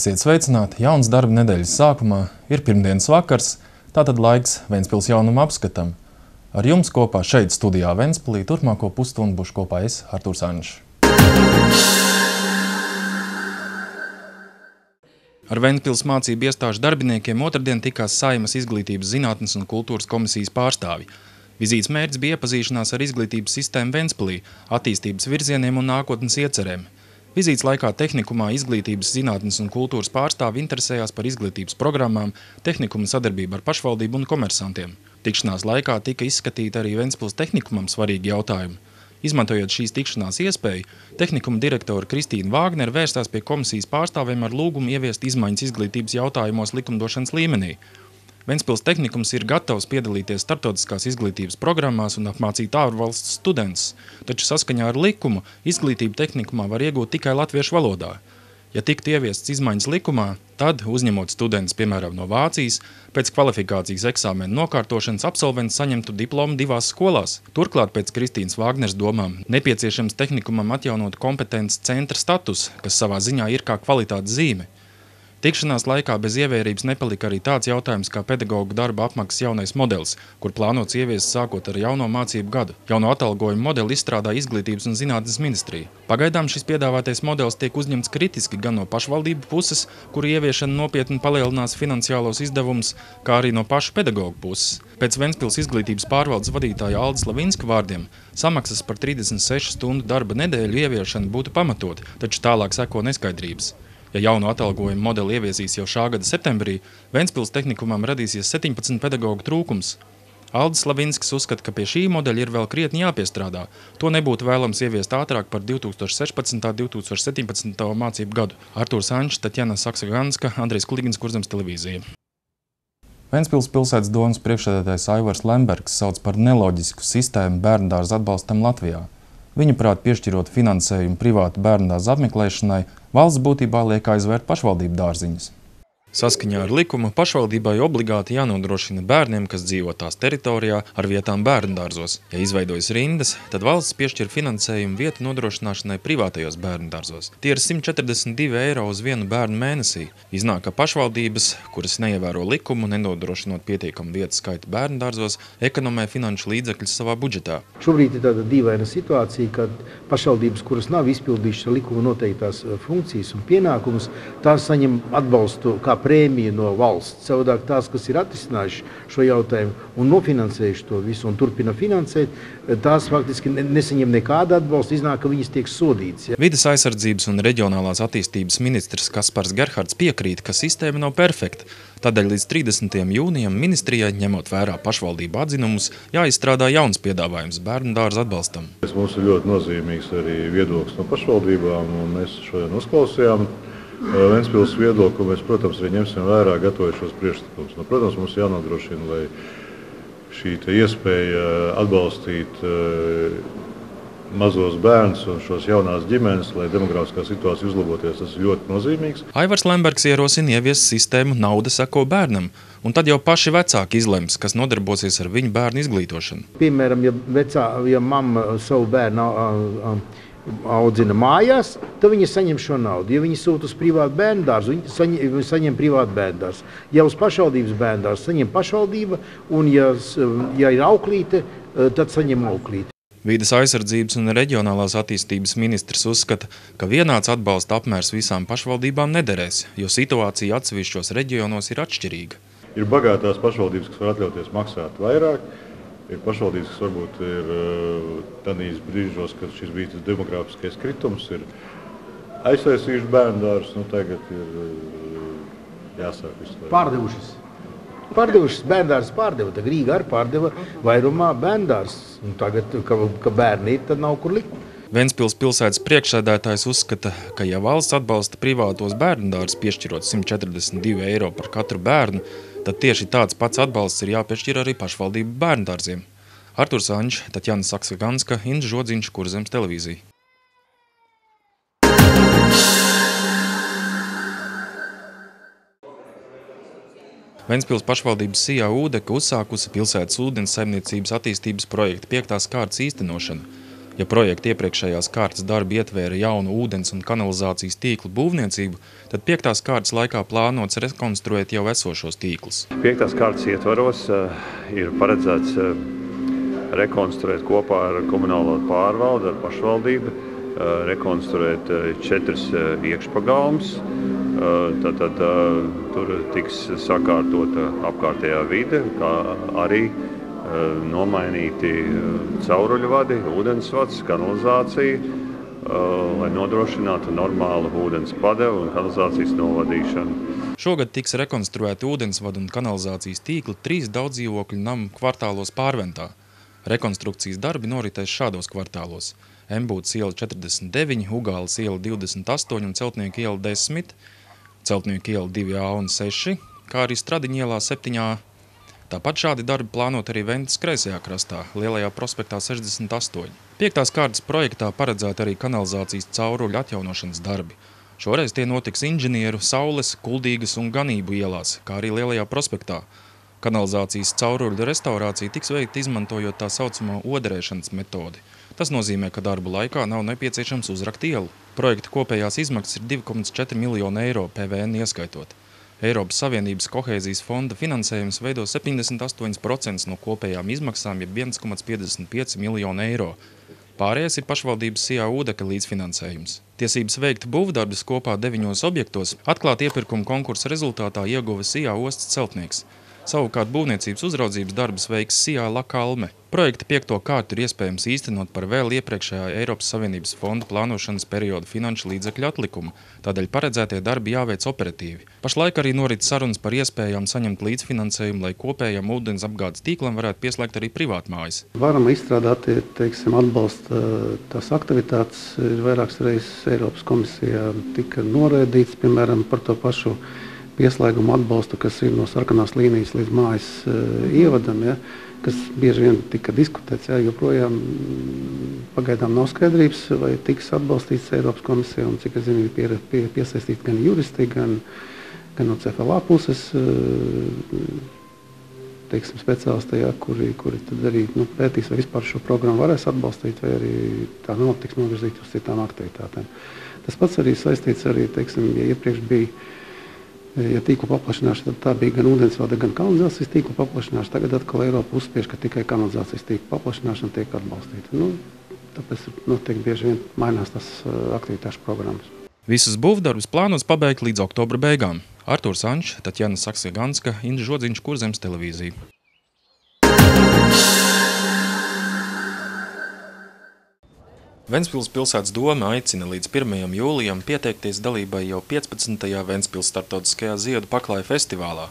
Esiet sveicināti! Jauns darba nedēļas sākumā ir pirmdienas vakars, tātad laiks Ventspils jaunumu apskatam. Ar jums kopā šeit studijā Ventspilī turpmāko pusstundu būšu kopā es, Artūrs Anšs. Ar Ventspils mācību iestāžu darbiniekiem otrdien tikās Saimas izglītības zinātnes un kultūras komisijas pārstāvi. Vizītes mērķis bija iepazīšanās ar izglītības sistēmu Ventspilī, attīstības virzieniem un nākotnes iecerēm – Vizītes laikā tehnikumā izglītības zinātnes un kultūras pārstāvi interesējās par izglītības programmām, tehnikuma sadarbību ar pašvaldību un komersantiem. Tikšanās laikā tika izskatīta arī Ventspils tehnikumam svarīgi jautājumi. Izmantojot šīs tikšanās iespēju, tehnikuma direktora Kristīna Vāgner vērstās pie komisijas pārstāvjiem ar lūgumu ieviest izmaiņas izglītības jautājumos likumdošanas līmenī – Ventspils tehnikums ir gatavs piedalīties startautiskās izglītības programmās un apmācīt ārvalsts studentus, taču saskaņā ar likumu izglītību tehnikumā var iegūt tikai latviešu valodā. Ja tiktu ieviests izmaiņas likumā, tad, uzņemot studentus, piemēram, no Vācijas, pēc kvalifikācijas eksāmena nokārtošanas absolvents saņemtu diplomu divās skolās. Turklāt, pēc Kristīnas Vāgners domām, nepieciešams tehnikumam atjaunot kompetences centra status, kas savā ziņā ir kā kvalitātes zīme – Tikšanās laikā bez ievērības nepalika arī tāds jautājums kā pedagoģu darba apmaksas jaunais modelis, kur plānots ieviest sākot ar jauno mācību gadu. Jauno atalgojumu modeli izstrādā Izglītības un zinātnes ministrija. Pagaidām šis piedāvātais modelis tiek uzņemts kritiski gan no pašvaldību puses, kuru ieviešana nopietni palielinās finansiālos izdevumus, kā arī no pašu pedagoģu puses. Pēc Ventspils izglītības pārvaldes vadītāja Aldis Lavinska vārdiem, samaksas par 36 stundu darba nedēļu ieviešana būtu pamatot, taču tālāk seko neskaidrības. Ja jaunu atalgojumu modeli ieviesīs jau šā gada septembrī, Ventspils tehnikumam radīsies 17 pedagoģu trūkums. Aldis Slavinskis uzskata, ka pie šī modeļa ir vēl krietni jāpiestrādā. To nebūtu vēlams ieviest ātrāk par 2016. un 2017. mācību gadu. Artūrs Ančs, Tatjana Saksaganska, Andrejs Kuligins, Kurzems televīzija. Ventspils pilsētas domas priekšsēdētājs Aivars Lembergs sauc par neloģisku sistēmu bērndārza atbalstam Latvijā. Viņuprāt, piešķirot finansējumu privātu bērndārza apmeklēšanai, valsts būtībā liek aizvērt pašvaldību dārziņus. Saskaņā ar likumu pašvaldībai obligāti jānodrošina bērniem, kas dzīvo tās teritorijā, ar vietām bērndārzos. Ja izveidojas rindas, tad valsts piešķir finansējumu vietu nodrošināšanai privātajos bērndārzos. Tie ir 142 eiro uz vienu bērnu mēnesī. Iznāk, ka pašvaldības, kuras neievēro likumu, nenodrošinot pietiekamu vietu skaitu bērndārzos, ekonomē finanšu līdzekļus savā budžetā. Šobrīd ir tāda dīvaina situācija, kad pašvaldības, kuras nav izpildījušas likuma noteiktās eh, funkcijas un pienākumus, tās saņem atbalstu kā prēmija no valsts. Savādāk tās, kas ir atrisinājuši šo jautājumu un nofinansējuši to visu un turpina finansēt, tās faktiski nesaņem nekādu atbalstu, iznāk, ka viņas tiek sodītas. Ja. Vides aizsardzības un reģionālās attīstības ministrs Kaspars Gerhards piekrīt, ka sistēma nav perfekta. Tādēļ līdz 30. jūnijam ministrijai, ņemot vērā pašvaldību atzinumus, jāizstrādā jauns piedāvājums bērnu dārza atbalstam. Mums ir ļoti nozīmīgs arī viedoklis no pašvaldībām, un mēs šodien uzklausījām Ventspils viedokli mēs, protams, arī ņemsim vērā, gatavojot šos priekšlikumus. Nu, protams, mums jānodrošina, lai šī iespēja atbalstīt mazos bērnus un šos jaunās ģimenes, lai demografiskā situācija uzlaboties, tas ir ļoti nozīmīgs. Aivars Lembergs ierosina ieviest sistēmu nauda seko bērnam, un tad jau paši vecāki izlems, kas nodarbosies ar viņu bērnu izglītošanu. Piemēram, ja, vecā, ja mamma savu bērnu audzina mājās, tad viņi saņem šo naudu. Ja viņi sūta uz privātu bērnu dārzu, viņi saņem, saņem privātu bērnu dārzu. Ja uz pašvaldības bērnu dārzu saņem pašvaldība, un ja, ja ir auklīte, eh, tad saņem auklīte. Vīdes aizsardzības un reģionālās attīstības ministrs uzskata, ka vienāds atbalsta apmērs visām pašvaldībām nederēs, jo situācija atsevišķos reģionos ir atšķirīga. Ir bagātās pašvaldības, kas var atļauties maksāt vairāk, ir pašvaldības, kas varbūt ir eh, tādīs brīžos, kad šis bija tas demogrāfiskais kritums, ir aizsaistījuši bērnu dārzus, nu tagad ir eh, jāsāk visu. Pārdevušas. Pārdevušas bērndārs pārdeva, tad Rīga arī pārdeva vairumā bērndārs. Tagad, ka, ka bērni ir, tad nav kur likt. Ventspils pilsētas priekšsēdētājs uzskata, ka ja valsts atbalsta privātos bērndārs piešķirot 142 eiro par katru bērnu, tad tieši tāds pats atbalsts ir jāpiešķir arī pašvaldību bērndārziem. Arturs Anģis, Tatjana Saksa-Ganska, Inds Žodziņš, Kurzems televīzija. Ventspils pašvaldības Sijā Ūdeka uzsākusi pilsētas ūdens saimniecības attīstības projekta piektās kārtas īstenošanu. Ja projekta iepriekšējās kārtas darbi ietvēra jaunu ūdens un kanalizācijas tīklu būvniecību, tad piektās kārtas laikā plānots rekonstruēt jau esošos tīklus. Piektās kārtas ietvaros uh, ir paredzēts uh, rekonstruēt kopā ar komunālo pārvaldu, ar pašvaldību, uh, rekonstruēt četras iekšpagalmas. Tad, tad tur tiks sakārtota apkārtējā vide, kā arī Eh, nomainīti eh, cauruļu vadi, ūdensvads, kanalizācija, eh, lai nodrošinātu normālu ūdens padevu un kanalizācijas novadīšanu. Šogad tiks rekonstruēti ūdensvadu un kanalizācijas tīkli trīs daudzdzīvokļu namu kvartālos pārventā. Rekonstrukcijas darbi noritēs šādos kvartālos. Embūtas iela 49, Ugāles iela 28 un Celtnieku iela 10, Celtnieku iela 2A un 6, kā arī Stradiņa ielā 7A Tāpat šādi darbi plānot arī Ventas kreisajā krastā, lielajā prospektā 68. Piektās kārtas projektā paredzēta arī kanalizācijas cauruļu atjaunošanas darbi. Šoreiz tie notiks inženieru, saules, kuldīgas un ganību ielās, kā arī lielajā prospektā. Kanalizācijas cauruļu restaurācija tiks veikta izmantojot tā saucamo oderēšanas metodi. Tas nozīmē, ka darbu laikā nav nepieciešams uzrakt ielu. Projekta kopējās izmaksas ir 2,4 miljonu eiro PVN ieskaitot. Eiropas Savienības kohēzijas fonda finansējums veido 78% no kopējām izmaksām, jeb 1,55 miljonu eiro. Pārējais ir pašvaldības SIA ūdeka līdzfinansējums. Tiesības veikt būvdarbus kopā deviņos objektos atklāt iepirkuma konkursa rezultātā ieguva SIA ostas celtnieks – Savukārt būvniecības uzraudzības darbus veiks Sijā Lakalme. Projekta piekto kārtu ir iespējams īstenot par vēl iepriekšējā Eiropas Savienības fonda plānošanas perioda finanšu līdzekļu atlikumu, tādēļ paredzētie darbi jāveic operatīvi. Pašlaik arī norit sarunas par iespējām saņemt līdzfinansējumu, lai kopējam ūdens apgādes tīklam varētu pieslēgt arī privātmājas. Varam izstrādāt, teiksim, atbalsta tās aktivitātes. Ir vairākas reizes Eiropas komisijā tika noraidīts, piemēram, par to pašu pieslēgumu atbalstu, kas ir no sarkanās līnijas līdz mājas uh, ievadam, ja, kas bieži vien tika diskutēts. Ja, joprojām pagaidām nav skaidrības, vai tiks atbalstīts Eiropas komisija, un cik es zinu, ir pie, pie, piesaistīti gan juristi, gan, gan no CFLA puses. Uh, teiksim, speciālisti, ja, kuri, kuri arī nu, pētīs, vai vispār šo programmu varēs atbalstīt, vai arī tā nav tiks novirzīta uz citām aktivitātēm. Tas pats arī saistīts arī, teiksim, ja iepriekš bija Ja tīkla paplašināšana, tad tā bija gan ūdensvada, gan kanalizācijas tīkla paplašināšana. Tagad atkal Eiropa uzspiež, ka tikai kanalizācijas tīkla paplašināšana tiek atbalstīta. Nu, tāpēc noteikti bieži vien mainās tas aktivitāšu programmas. Visus būvdarbus plānots pabeigt līdz oktobra beigām. Artūrs Ančs, Tatjana Saksija-Ganska, Indra Žodziņš, Kurzemes televīzija. Ventspils pilsētas doma aicina līdz 1. jūlijam pieteikties dalībai jau 15. Ventspils startautiskajā ziedu paklāja festivālā.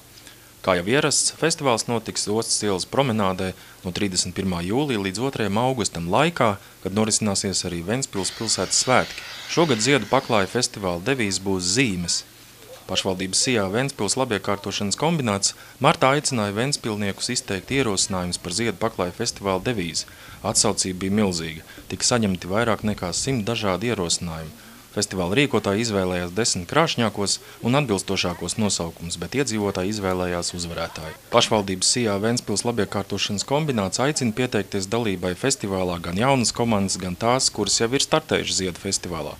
Kā jau ierasts, festivāls notiks Ostas ielas promenādē no 31. jūlija līdz 2. augustam laikā, kad norisināsies arī Ventspils pilsētas svētki. Šogad ziedu paklāja festivāla devīze būs zīmes – Pašvaldības Sijā Ventspils labiekārtošanas kombināts martā aicināja Ventspilniekus izteikt ierosinājumus par ziedu paklāju festivāla devīzi. Atsaucība bija milzīga, tika saņemti vairāk nekā simt dažādi ierosinājumi. Festivāla rīkotāji izvēlējās desmit krāšņākos un atbilstošākos nosaukums, bet iedzīvotāji izvēlējās uzvarētāju. Pašvaldības Sijā Ventspils labiekārtošanas kombināts aicina pieteikties dalībai festivālā gan jaunas komandas, gan tās, kuras jau ir startējuši ziedu festivālā.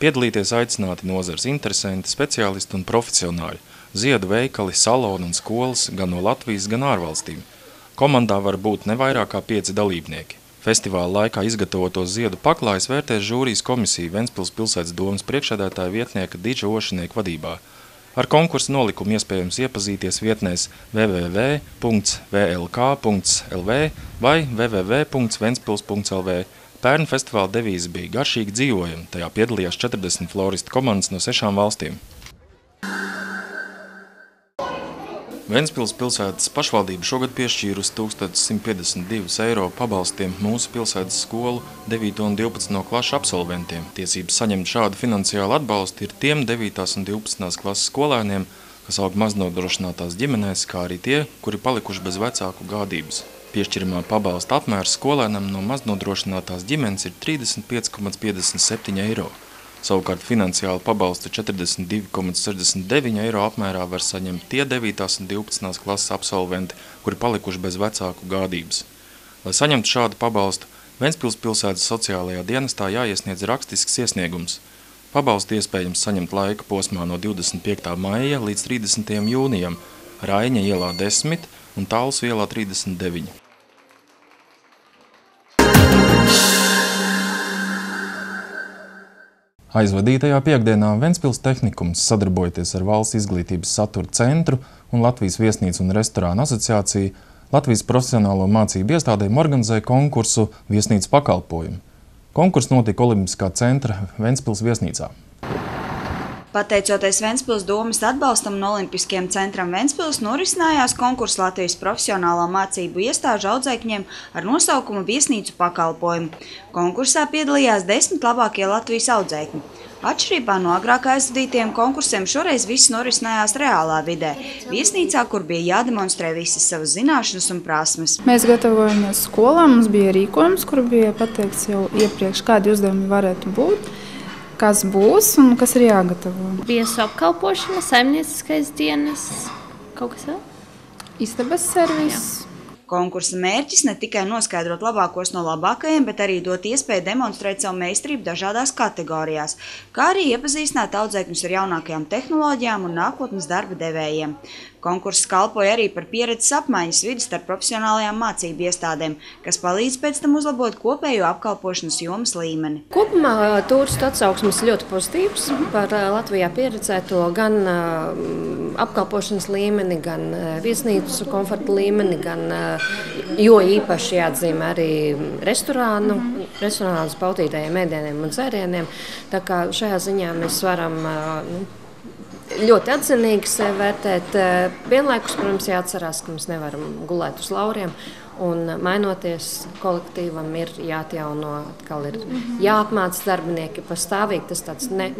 Piedalīties aicināti nozars interesanti, speciālisti un profesionāļi, ziedu veikali, saloni un skolas gan no Latvijas, gan ārvalstīm. Komandā var būt ne vairāk kā pieci dalībnieki. Festivāla laikā izgatavotos ziedu paklājus vērtēs žūrijas komisija Ventspils pilsētas domas priekšsēdētāja vietnieka Diģa Ošinieka vadībā. Ar konkursu nolikumu iespējams iepazīties vietnēs www.vlk.lv vai www.ventspils.lv. Pērn festivāla devīze bija garšīgi dzīvojumi, tajā piedalījās 40 floristu komandas no sešām valstīm. Ventspils pilsētas pašvaldība šogad piešķīrusi 1152 eiro pabalstiem mūsu pilsētas skolu 9. un 12. klašu absolventiem. Tiesības saņemt šādu finansiālu atbalstu ir tiem 9. un 12. klases skolēniem, kas aug maznodrošinātās ģimenēs, kā arī tie, kuri palikuši bez vecāku gādības. Piešķiramā pabalsta apmērs skolēnam no maznodrošinātās ģimenes ir 35,57 eiro. Savukārt finansiāli pabalsta 42,69 eiro apmērā var saņemt tie 9. un 12. klases absolventi, kuri palikuši bez vecāku gādības. Lai saņemtu šādu pabalstu, Ventspils pilsētas sociālajā dienestā jāiesniedz rakstisks iesniegums. Pabalstu iespējams saņemt laika posmā no 25. maija līdz 30. jūnijam Raiņa ielā 10 un Tāls ielā 39. Aizvadītajā piekdienā Ventspils tehnikums, sadarbojoties ar Valsts izglītības satura centru un Latvijas viesnīcu un restorānu asociāciju, Latvijas profesionālo mācību iestādēm organizēja konkursu viesnīcu pakalpojumu. Konkurs notika Olimpiskā centra Ventspils viesnīcā. Pateicoties Ventspils domas atbalstam un Olimpiskajam centram Ventspils norisinājās konkurss Latvijas profesionālā mācību iestāžu audzēkņiem ar nosaukumu Viesnīcu pakalpojumu. Konkursā piedalījās desmit labākie Latvijas audzēkņi. Atšķirībā no agrāk aizvadītiem konkursiem, šoreiz viss norisinājās reālā vidē. Viesnīcā, kur bija jādemonstrē visas savas zināšanas un prasmes. Mēs gatavojamies skolā, mums bija rīkojums, kur bija pateikts jau iepriekš, kādi uzdevumi varētu būt kas būs un kas ir jāgatavo. Viesu apkalpošana, saimnieciskais dienas, kaut kas vēl? Istabas servis. Konkursa mērķis ne tikai noskaidrot labākos no labākajiem, bet arī dot iespēju demonstrēt savu meistarību dažādās kategorijās, kā arī iepazīstināt audzēkņus ar jaunākajām tehnoloģijām un nākotnes darba devējiem. Konkurss kalpoja arī par pieredzes apmaiņas vidi starp profesionālajām mācību iestādēm, kas palīdz pēc tam uzlabot kopējo apkalpošanas jomas līmeni. Kopumā turistu atsauksmes ļoti pozitīvs par Latvijā pieredzēto gan apkalpošanas līmeni, gan viesnīcu komforta līmeni, gan, jo īpaši jāatzīmē arī restorānu, restorānus pautītajiem ēdieniem un dzērieniem. Tā kā šajā ziņā mēs varam nu, ļoti atzinīgi sevi vērtēt. Eh, vienlaikus, protams, jāatcerās, ka mēs nevaram gulēt uz lauriem. Un mainoties kolektīvam, ir jāatjauno, atkal ir jāapmāca darbinieki pastāvīgi. Tas tāds ne,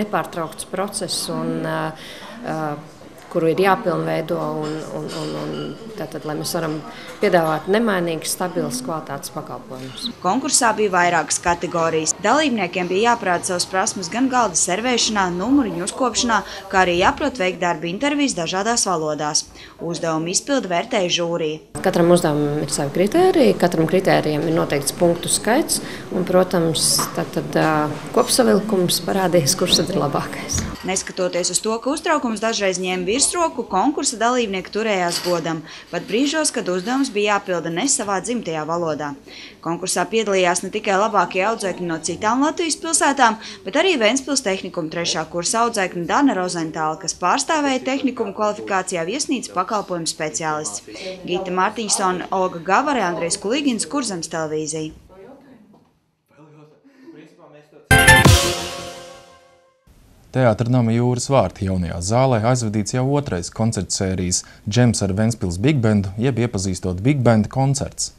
nepārtraukts process. Un, uh, kuru ir jāpilnveido, un, un, un, un tātad, lai mēs varam piedāvāt nemainīgus, stabilus kvalitātes pakalpojumus. Konkursā bija vairākas kategorijas. Dalībniekiem bija jāprāda savas prasmes gan galda servēšanā, numuriņu uzkopšanā, kā arī jāprot veikt darba intervijas dažādās valodās. Uzdevumu izpildu vērtēja žūrija. Katram uzdevumam ir savi kritēriji, katram kritērijam ir noteikts punktu skaits, un, protams, tad, tad kopsavilkums parādīs, kurš tad ir labākais. Neskatoties uz to, ka uztraukums dažreiz ņēma virsroku, konkursa dalībnieki turējās godam, pat brīžos, kad uzdevums bija jāpilda ne savā dzimtajā valodā. Konkursā piedalījās ne tikai labākie audzēkņi no citām Latvijas pilsētām, bet arī Ventspils tehnikuma trešā kursa audzēkņi Dana Rozentāla, kas pārstāvēja tehnikuma kvalifikācijā viesnīcas pakalpojumu speciālists. Gita Martiņsona, Olga Gavare, Andrejs Kulīgins, Kurzems televīzija. Teātra nama jūras vārti jaunajā zālē aizvadīts jau otrais koncerta sērijas Džems ar Ventspils Big Bandu, jeb iepazīstot Big Band koncerts.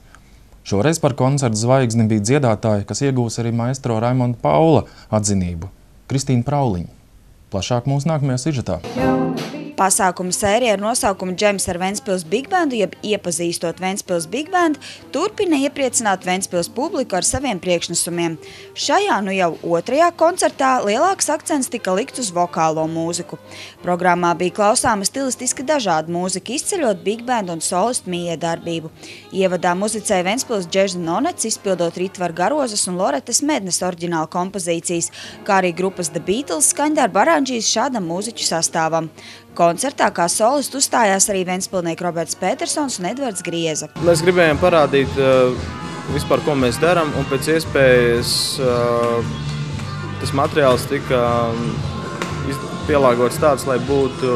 Šoreiz par koncertu zvaigzni bija dziedātāja, kas iegūs arī maestro Raimonda Paula atzinību – Kristīna Prauliņa. Plašāk mūsu nākamajā sižetā. Jā. Pasākuma sērija ar nosaukumu Džems ar Ventspils Big Bandu, jeb iepazīstot Ventspils Big Band, turpina iepriecināt Ventspils publiku ar saviem priekšnesumiem. Šajā nu jau otrajā koncertā lielāks akcents tika likt uz vokālo mūziku. Programmā bija klausāma stilistiski dažāda mūzika, izceļot Big Band un solistu miedarbību. Ievadā muzicēja Ventspils Džeža Nonets, izpildot Ritvar Garozas un Loretas Mednes oriģināla kompozīcijas, kā arī grupas The Beatles skaņdarba aranžīs šādam mūziķu sastāvam. Koncertā kā solists uzstājās arī Ventspilnieki Roberts Petersons un Edvards Grieza. Mēs gribējām parādīt uh, vispār, ko mēs darām, un pēc iespējas uh, tas materiāls tika um, pielāgots tāds, lai būtu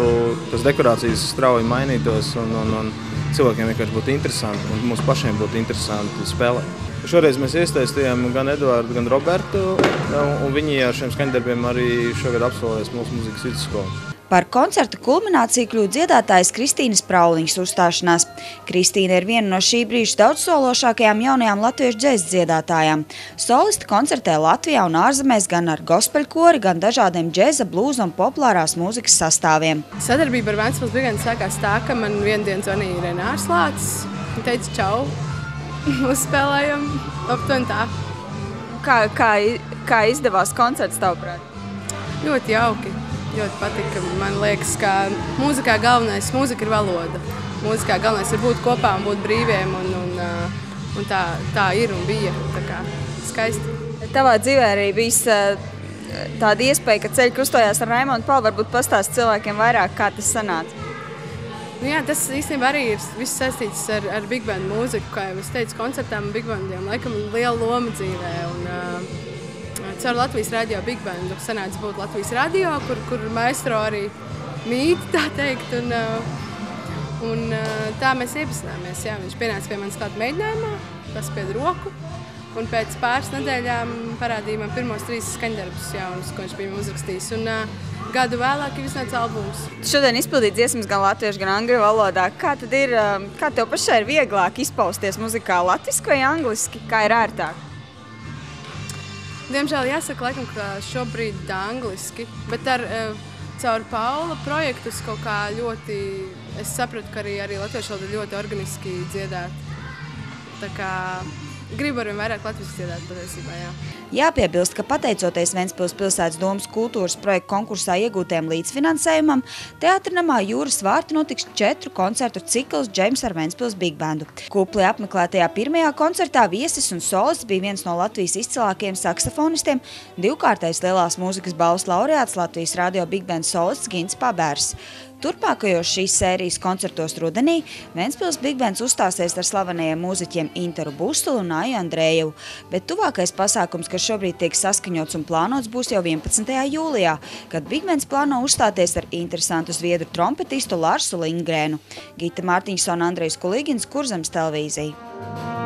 tas dekorācijas strauji mainītos un, un, un cilvēkiem vienkārši būtu interesanti un mums pašiem būtu interesanti spēlēt. Šoreiz mēs iesaistījām gan Eduardu, gan Robertu, un viņi ar šiem skaņdarbiem arī šogad absolvēs mūsu muzikas vidusskolu. Par koncerta kulmināciju kļūt dziedātājs Kristīnas Prauliņas uzstāšanās. Kristīna ir viena no šī brīža daudzsološākajām jaunajām latviešu džēzes dziedātājām. Solisti koncertē Latvijā un ārzemēs gan ar gospeļkori, gan dažādiem džēza, blūza un populārās mūzikas sastāviem. Sadarbība ar Ventspils Bigani sākās tā, ka man vienu dienu zvanīja Renārs Lācis. Viņa teica čau, uzspēlējam, aptuveni tā. Kā, kā, kā izdevās koncerts tavuprāt? Ļoti jauki ļoti patika. Man liekas, ka mūzikā galvenais mūzika ir valoda. Mūzikā galvenais ir būt kopā un būt brīviem un, un uh, un tā, tā ir un bija. Tā kā skaisti. Tavā dzīvē arī bijis tāda iespēja, ka ceļš krustojās ar Raimondu Pauli. Varbūt pastāst cilvēkiem vairāk, kā tas sanāca. Nu jā, tas īstenībā arī ir viss saistīts ar, ar Big Band mūziku. Kā jau es teicu, koncertām Big Bandiem laikam liela loma dzīvē. Un, uh, caur Latvijas radio Big Bandu sanāca būt Latvijas radio, kur, kur maestro arī mīt, tā teikt. Un, uh, un uh, tā mēs iepazināmies. Jā, viņš pienāca pie manis kādā mēģinājumā, paspied roku. Un pēc pāris nedēļām parādīja man pirmos trīs skaņdarbus, jaunus, ko viņš bija uzrakstījis. Un, uh, gadu vēlāk ir iznācis albums. Šodien izpildīt dziesmas gan latviešu, gan angļu valodā. Kā tad ir, kā tev pašai ir vieglāk izpausties muzikā latviski vai angliski? Kā ir ērtāk? Diemžēl jāsaka, laikam, ka šobrīd angliski, bet ar, caur Paula projektus kaut kā ļoti, es sapratu, ka arī, arī latviešu valoda ļoti organiski dziedāt. Tā kā gribu arvien vairāk latviešu dziedāt patiesībā, jā. Jāpiebilst, ka pateicoties Ventspils pilsētas domas kultūras projekta konkursā iegūtajam līdzfinansējumam, teatrinamā Jūras vārti notiks četru koncertu cikls Džeims ar Ventspils Big Bandu. Kupli apmeklētajā pirmajā koncertā viesis un solists bija viens no Latvijas izcilākajiem saksofonistiem, divkārtais lielās mūzikas balvas laureāts Latvijas radio Big Band solists Gins Pabērs. Turpākajos šīs sērijas koncertos rudenī Ventspils Big Bands uzstāsies ar slavenajiem mūziķiem Interu Bustulu un Aju Andrējevu, bet tuvākais pasākums, kas šobrīd tiek saskaņots un plānots, būs jau 11. jūlijā, kad Big Bands plāno uzstāties ar interesantu zviedru trompetistu Larsu Lindgrēnu. Gita Mārtiņsona, Andrejs Kulīgins, Kurzems televīzija.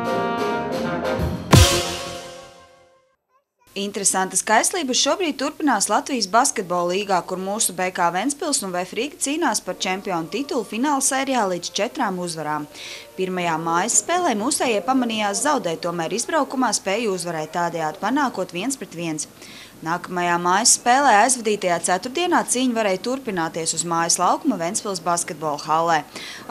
Interesanta skaistlība šobrīd turpinās Latvijas basketbola līgā, kur mūsu BK Ventspils un VF Rīga cīnās par čempionu titulu fināla sērijā līdz četrām uzvarām. Pirmajā mājas spēlē mūsējie pamanījās zaudēt, tomēr izbraukumā spēja uzvarēt tādējādi panākot viens pret viens. Nākamajā mājas spēlē aizvadītajā ceturtdienā cīņa varēja turpināties uz mājas laukuma Ventspils basketbola hallē.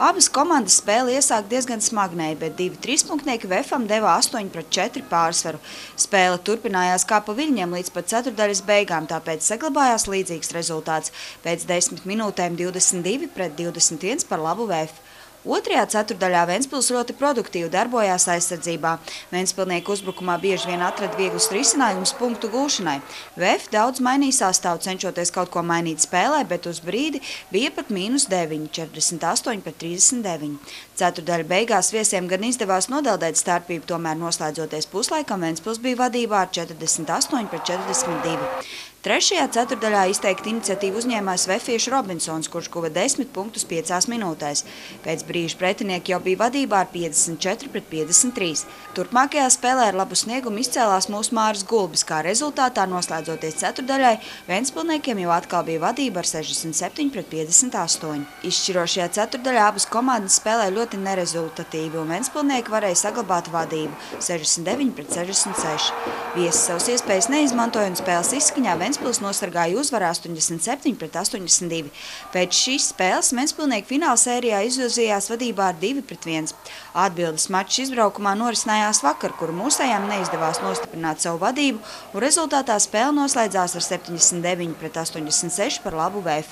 Abas komandas spēli iesāk diezgan smagnēji, bet divi trīspunktnieki Vefam deva 8 pret 4 pārsvaru. Spēle turpinājās kā pa viļņiem līdz pat ceturdaļas beigām, tāpēc saglabājās līdzīgs rezultāts. Pēc 10 minūtēm 22 pret 21 par labu Vefu. Otrajā ceturdaļā Ventspils ļoti produktīvi darbojās aizsardzībā. Ventspilnieku uzbrukumā bieži vien atrada vieglus risinājumus punktu gūšanai. VF daudz mainīja sastāvu, cenšoties kaut ko mainīt spēlē, bet uz brīdi bija pat mīnus 9, 48 pret 39. Ceturdaļa beigās viesiem gan izdevās nodeldēt starpību, tomēr noslēdzoties puslaikam Ventspils bija vadībā ar 48 pret 42. Trešajā ceturdaļā izteikti iniciatīvu uzņēmās Vefiešu Robinsons, kurš guva 10 punktus 5 minūtēs. Pēc brīža pretinieki jau bija vadībā ar 54 pret 53. Turpmākajā spēlē ar labu sniegumu izcēlās mūsu Māris Gulbis, kā rezultātā noslēdzoties ceturdaļai, Ventspilniekiem jau atkal bija vadība ar 67 pret 58. Izšķirošajā ceturdaļā abas komandas spēlē ļoti nerezultatīvi, un Ventspilnieki varēja saglabāt vadību 69 pret 66. Viesi savas iespējas neizmantoja un spēles izskaņā Ventspils nosargāja uzvaru 87 pret 82. Pēc šīs spēles Ventspilnieki fināla sērijā izvirzījās vadībā ar 2 pret 1. Atbildes mačs izbraukumā norisinājās vakar, kuru mūsējām neizdevās nostiprināt savu vadību, un rezultātā spēle noslēdzās ar 79 pret 86 par labu VF.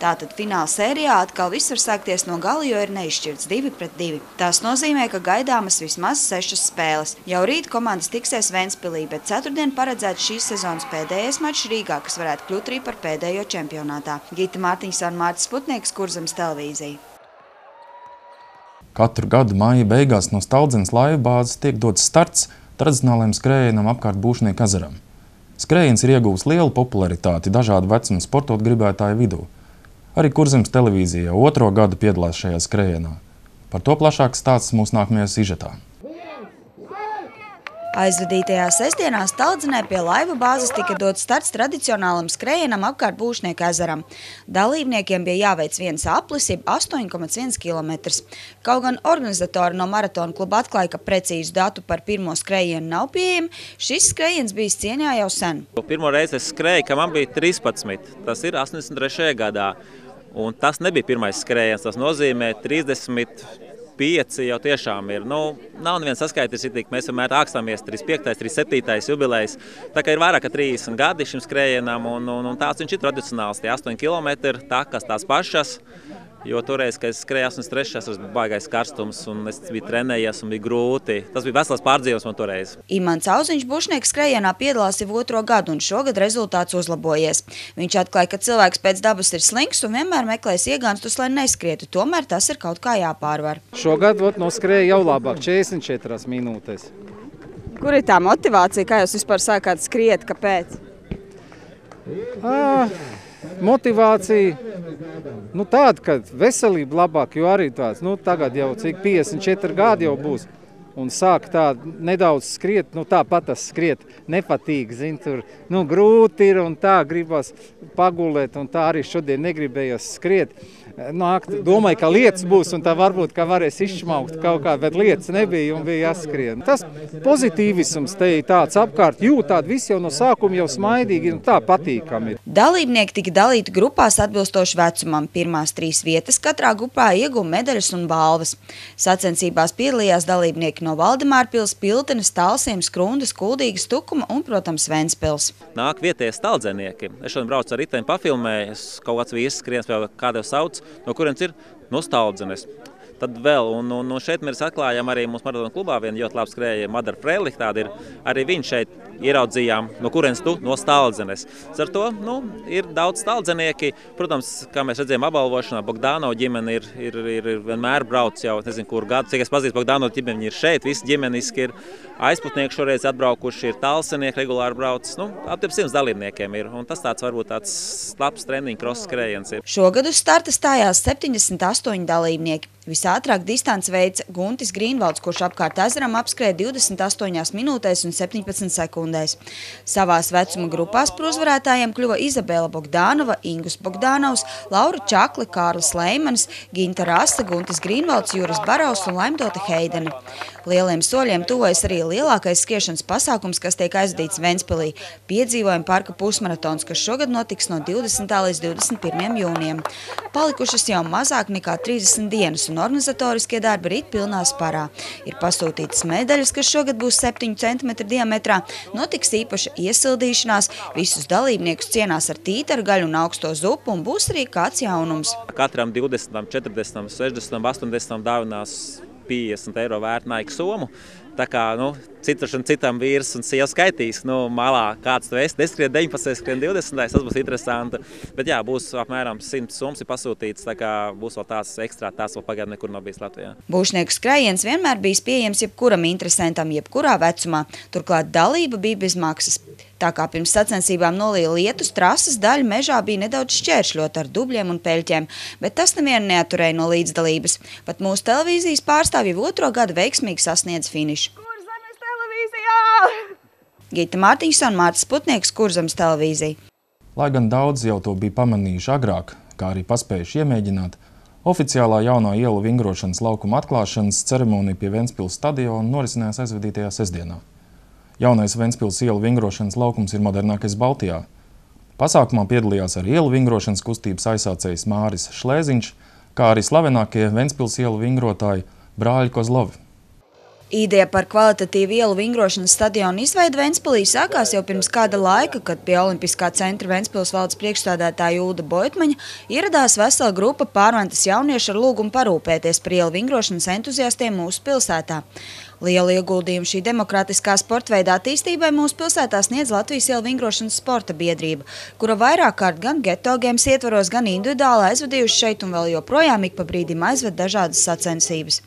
Tātad fināla sērijā atkal viss var sākties no gala, jo ir neizšķirts 2 pret 2. Tas nozīmē, ka gaidāmas vismaz 6 spēles. Jau rīt komandas tiksies Ventspilī, bet ceturtdien paredzēts šīs sezonas pēdējais mačs Rīgā Rīgā, kas varētu kļūt arī par pēdējo čempionātā. Gita Mārtiņsona, Mārtis Putnieks, Kurzemes televīzija. Katru gadu māja beigās no Staldzenes laivu bāzes tiek dots starts tradicionālajiem skrējienam apkārt Būšnieku ezeram. Skrējiens ir ieguvis lielu popularitāti dažādu vecumu sportot gribētāju vidū. Arī Kurzemes televīzija otro gadu piedalās šajā skrējienā. Par to plašāk stāsts mūsu nākamajā sižetā. Aizvadītajā sestdienā Staldzenē pie laivu bāzes tika dots starts tradicionālam skrējienam apkārt Būšnieku ezeram. Dalībniekiem bija jāveic viens aplis, jeb 8,1 km. Kaut gan organizatori no maratona kluba atklāja, ka precīzu datu par pirmo skrējienu nav pieejami, šis skrējiens bijis cieņā jau sen. Pirmo reizi es skrēju, ka man bija 13, tas ir 83. gadā. Un tas nebija pirmais skrējiens, tas nozīmē 30 pieci jau tiešām ir. Nu, nav neviens saskaitis, cik mēs vienmēr ākstāmies 35, 37 jubilejas. Tā kā ir vairāk kā 30 gadi šim skrējienam, un, un, un tāds viņš ir tradicionāls. Tie 8 km, takas tās pašas. Jo toreiz, kad es skrēju 83. tas bija baigais karstums, un es biju trenējies, un bija grūti. Tas bija vesels pārdzīvums man toreiz. Imants Auziņš bušnieks skrējienā piedalās jau otro gadu, un šogad rezultāts uzlabojies. Viņš atklāja, ka cilvēks pēc dabas ir slinks un vienmēr meklēs iegānstus, lai neskrietu. Tomēr tas ir kaut kā jāpārvar. Šogad ot, noskrēja jau labāk, 44 minūtes. Kur ir tā motivācija, kā jūs vispār sākāt skriet, kāpēc? À, motivācija nu, tāda, ka veselība labāk, jo arī tāds, nu, tagad jau cik 54 gadi jau būs. Un sāk tā nedaudz skriet, nu tāpat tas skriet nepatīk, zin, tur, nu grūti ir un tā gribas pagulēt un tā arī šodien negribējās skriet nākt, domāju, ka lietas būs, un tā varbūt, ka varēs izšmaukt kaut kā, bet lietas nebija un bija jāskrien. Tas pozitīvisms te ir tāds apkārt, jūtāt, visi jau no sākuma jau smaidīgi un tā patīkami. Dalībnieki tika dalīti grupās atbilstoši vecumam. Pirmās trīs vietas katrā grupā ieguma medaļas un balvas. Sacensībās piedalījās dalībnieki no Valdemārpils, Piltenes, Talsiem, Skrundas, Kuldīgas, Tukuma un, protams, Ventspils. Nāk vietējie staldzenieki. Es šodien braucu ar riteni pafilmēju, es kaut kāds viesis skriens, vai kādu sauc, no kurienes ir nostalģenes. Tad vēl, un, un, un šeit mēs atklājām arī mūsu maratona klubā vienu ļoti labu skrēju, Madara Frelich, tāda ir. Arī viņš šeit ieraudzījām, no kurienes tu no stāldzenes. Ar to nu, ir daudz stāldzenieki. Protams, kā mēs redzējām apbalvošanā, Bogdāno ģimene ir, ir, ir, ir vienmēr brauc jau, nezinu, kur gadu. Cik es pazīstu Bogdāno ģimeni, ir šeit, visi ģimeniski ir aizputnieki šoreiz atbraukuši, ir tālsenieki regulāri brauc. Nu, aptiem simts dalībniekiem ir, un tas tāds varbūt tāds labs treniņu cross skrējiens ir. Šogad uz starta stājās 78 dalībnieki. Visātrāk distanci veids Guntis Grīnvalds, kurš apkārt ezeram apskrēja 28 minūtēs un 17 sekundēs. Savās vecuma grupās par uzvarētājiem kļuva Izabela Bogdānova, Ingus Bogdānovs, Laura Čakli, Kārlis Leimanis, Ginta Rasa, Guntis Grīnvalds, Juris Baraus un Laimdota Heidene. Lieliem soļiem tuvojas arī lielākais skriešanas pasākums, kas tiek aizdīts Ventspilī – piedzīvojuma parka pusmaratons, kas šogad notiks no 20. līdz 21. jūnijam. Palikušas jau mazāk nekā 30 dienas, un organizatoriskie darbi rīt pilnā sparā. Ir pasūtītas medaļas, kas šogad būs 7 cm diametrā, notiks īpaša iesildīšanās, visus dalībniekus cienās ar tītaru gaļu un augsto zupu, un būs arī kāds jaunums. Katram 20, 40, 60, 80 dāvinās 50 eiro vērtu Nike somu. Tā kā nu, citur un citam vīrs un sieva skaitīs, nu, malā kāds tu esi. Neskrien 19, skrien 20, tas būs interesanti. Bet jā, būs apmēram 100 summas pasūtīts, tā kā būs vēl tās ekstra, tās vēl pagaidām nekur nav bijis Latvijā. Būšnieku skrējiens vienmēr bijis pieejams jebkuram interesantam, jebkurā vecumā. Turklāt dalība bija bez maksas. Tā kā pirms sacensībām nolīja lietus, trases daļa mežā bija nedaudz šķēršļot ar dubļiem un peļķiem, bet tas nevienu neaturēja no līdzdalības. Pat mūsu televīzijas pārstāvji otro gadu veiksmīgi sasniedz finišu. Televīzijā! Gita Mārtiņsona, Mārtas Putnieks, Kurzemes televīzija. Lai gan daudz jau to bija pamanījuši agrāk, kā arī paspējuši iemēģināt, oficiālā jaunā ielu vingrošanas laukuma atklāšanas ceremonija pie Ventspils stadiona norisinājās aizvadītajā sestdienā. Jaunais Ventspils ielu vingrošanas laukums ir modernākais Baltijā. Pasākumā piedalījās arī ielu vingrošanas kustības aizsācējs Māris Šlēziņš, kā arī slavenākie Ventspils ielu vingrotāji Brāļi Kozlovi. Ideja par kvalitatīvu ielu vingrošanas stadionu izveidu Ventspilī sākās jau pirms kāda laika, kad pie Olimpiskā centra Ventspils valdes priekšstādātāja Ulda Boitmaņa ieradās vesela grupa pārventas jauniešu ar lūgumu parūpēties par ielu vingrošanas entuziastiem mūsu pilsētā. Lielu ieguldījumu šī demokrātiskā sporta veida attīstībai mūsu pilsētā sniedz Latvijas ielu vingrošanas sporta biedrība, kura vairāk kārt gan geto games ietvaros, gan individuāli aizvadījuši šeit un vēl joprojām ik pa brīdim aizved dažādas sacensības.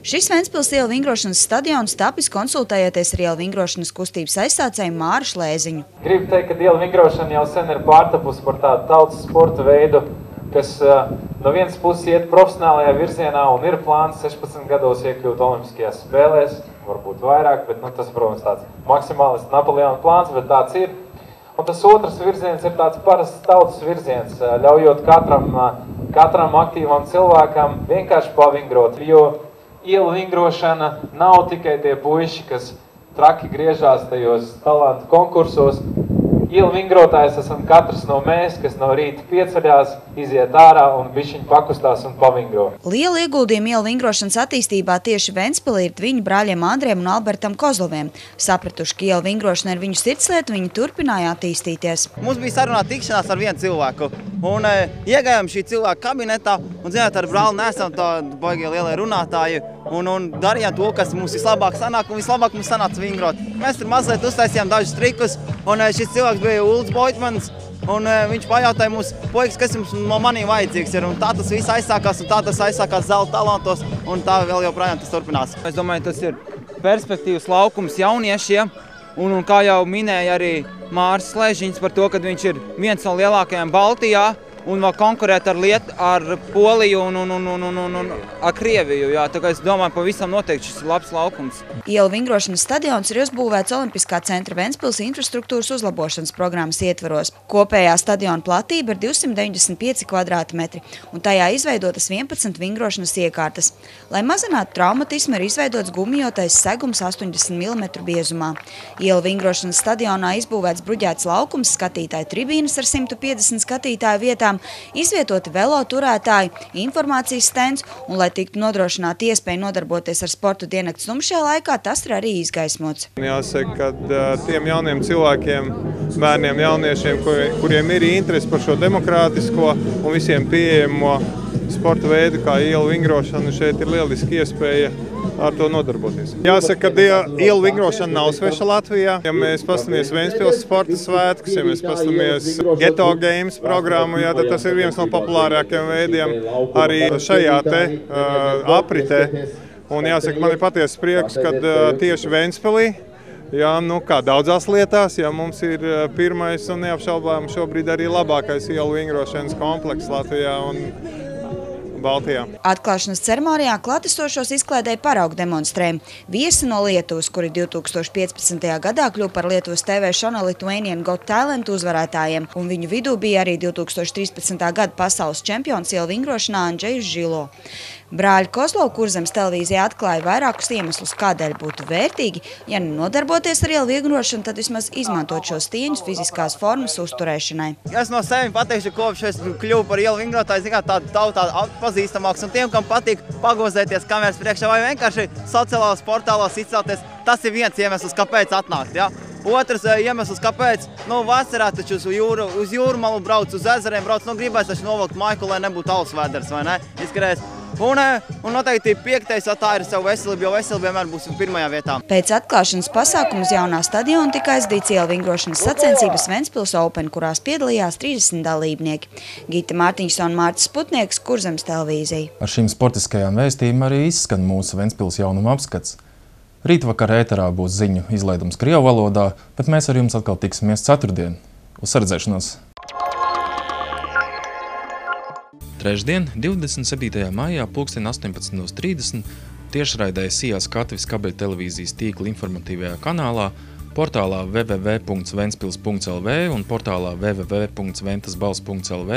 Šis Ventspils ielu vingrošanas stadions tapis konsultējoties ar ielu vingrošanas kustības aizsācēju Māru Šlēziņu. Gribu teikt, ka ielu vingrošana jau sen ir pārtapusi par tādu tautas sporta veidu, kas no vienas puses iet profesionālajā virzienā un ir plāns 16 gados iekļūt Olimpiskajās spēlēs, varbūt vairāk, bet nu, tas, protams, tāds maksimālists Napoleona plāns, bet tāds ir. Un tas otrs virziens ir tāds parasts tautas virziens, ļaujot katram, katram aktīvam cilvēkam vienkārši pavingrot, jo ielu vingrošana nav tikai tie puiši, kas traki griežās tajos talantu konkursos, Ielu vingrotājs esam katrs no mēs, kas no rīta pieceļās, iziet ārā un bišķiņ pakustās un pavingro. Lielu ieguldījumu ielu vingrošanas attīstībā tieši Ventspilī ir viņu brāļiem Andriem un Albertam Kozloviem. Sapratuši, ka ielu vingrošana ir viņu sirdslieta, viņi turpināja attīstīties. Mums bija sarunā tikšanās ar vienu cilvēku. Un e, iegājām šī cilvēka kabinetā un, zināt, ar brāli nesam tādi baigie lielie runātāji. Un, un darījām to, kas mums vislabāk sanāk, un vislabāk mums sanāca vingrot. Mēs tur mazliet uztaisījām dažus trikus, un e, šis cilvēks bija Ulds Boitmans. Un, uh, viņš pajautāja mums, puikas, kas jums no maniem vajadzīgs ir. Un tā tas viss aizsākās, un tā tas aizsākās zelta talantos, un tā vēl joprojām tas turpinās. Es domāju, tas ir perspektīvas laukums jauniešiem. Un, un kā jau minēja arī Mārcis Lēžiņš par to, ka viņš ir viens no lielākajiem Baltijā, un vēl konkurēt ar, Liet, ar Poliju un, un, un, un, un, un, un ar Krieviju. Jā. Tā kā es domāju, pavisam noteikti šis ir labs laukums. Ielu vingrošanas stadions ir uzbūvēts Olimpiskā centra Ventspils infrastruktūras uzlabošanas programmas ietvaros. Kopējā stadiona platība ir 295 kvadrātmetri, un tajā izveidotas 11 vingrošanas iekārtas. Lai mazinātu traumatismu, ir izveidots gumijotais segums 80 mm biezumā. Ielu vingrošanas stadionā izbūvēts bruģēts laukums, skatītāju tribīnas ar 150 skatītāju vietām, vietām, izvietoti velo turētāji, informācijas stends, un, lai tiktu nodrošināta iespēja nodarboties ar sportu diennakts tumšajā laikā, tas ir arī izgaismots. Jāsaka, ka tiem jauniem cilvēkiem, bērniem, jauniešiem, kuriem ir interesi par šo demokrātisko un visiem pieejamo sporta veidu, kā ielu vingrošana, šeit ir lieliski iespēja ar to nodarboties. Jāsaka, ka ielu vingrošana nav sveša Latvijā. Ja mēs paskatāmies Vēnspils sporta svētkus, ja mēs paskatāmies Geto Games programmu, jā, tad tas ir viens no populārākajiem veidiem arī šajā te uh, apritē. Un jāsaka, man ir patiesa prieks, ka uh, tieši Vēnspilī Jā, nu, kā daudzās lietās, ja mums ir pirmais un neapšaubām šobrīd arī labākais ielu vingrošanas komplekss Latvijā. Un, Baltijā. Atklāšanas ceremonijā klātesošos izklaidēja paraugu demonstrējumu. Viesi no Lietuvas, kuri 2015. gadā kļuva par Lietuvas TV Šona Lithuanian Got Talent uzvarētājiem, un viņu vidū bija arī 2013. gada pasaules čempions ielu vingrošanā Andžejs Žilo. Brāļi Kozlovu kurzemes televīzija atklāja vairākus iemeslus, kādēļ būtu vērtīgi, ja nodarboties ar ielu vingrošanu, tad vismaz izmantot šos tieņus fiziskās formas uzturēšanai. Es no sevi pateikšu, kopš es kļuvu par ielu vingrotāju, tādu tautā atpazīstamāks, un tiem, kam patīk pagozēties kameras priekšā vai vienkārši sociālās portālos izcelties, tas ir viens iemesls, kāpēc atnākt. Ja? Otrs iemesls, kāpēc nu, vasarā taču uz jūru, uz jūru malu brauc, uz ezeriem brauc, nu gribēs taču novilkt maiku, lai nebūtu alus vēders, vai ne? Izskrēs. Un, un noteikti piektais, tā ir savu veselību, jo veselība vienmēr būs pirmajā vietā. Pēc atklāšanas pasākumus jaunā stadiona tika aizdīts ielu vingrošanas sacensības Ventspils Open, kurās piedalījās 30 dalībnieki. Gita Mārtiņšsona, Mārtis Putnieks, Kurzemes televīzija. Ar šīm sportiskajām vēstījumiem arī izskan mūsu Ventspils jaunuma apskats. Rītvakarā ēterā būs ziņu izlaidums Krievu valodā, bet mēs ar jums atkal tiksimies ceturtdien. Uz sardzēšanos! Trešdien, 27. maijā, pulksten 18.30 tiešraidē Sijās Katvis kabeļu televīzijas tīkla informatīvajā kanālā, portālā www.ventspils.lv un portālā www.ventasbals.lv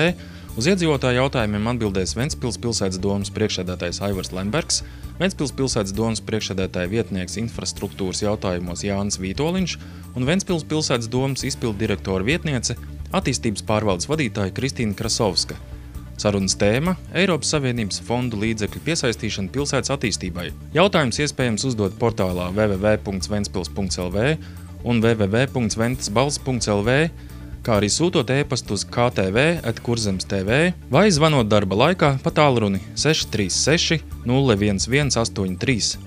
uz iedzīvotāju jautājumiem atbildēs Ventspils pilsētas domas priekšsēdētājs Aivars Lembergs, Ventspils pilsētas domas priekšsēdētāja vietnieks infrastruktūras jautājumos Jānis Vītoliņš un Ventspils pilsētas domas izpildu direktora vietniece attīstības pārvaldes vadītāja Kristīna Krasovska. Sarunas tēma – Eiropas Savienības fondu līdzekļu piesaistīšana pilsētas attīstībai. Jautājums iespējams uzdot portālā www.ventspils.lv un www.ventasbalss.lv, kā arī sūtot e-pastu uz ktv.kurzems.tv vai zvanot darba laikā pa tālruni 636 01183.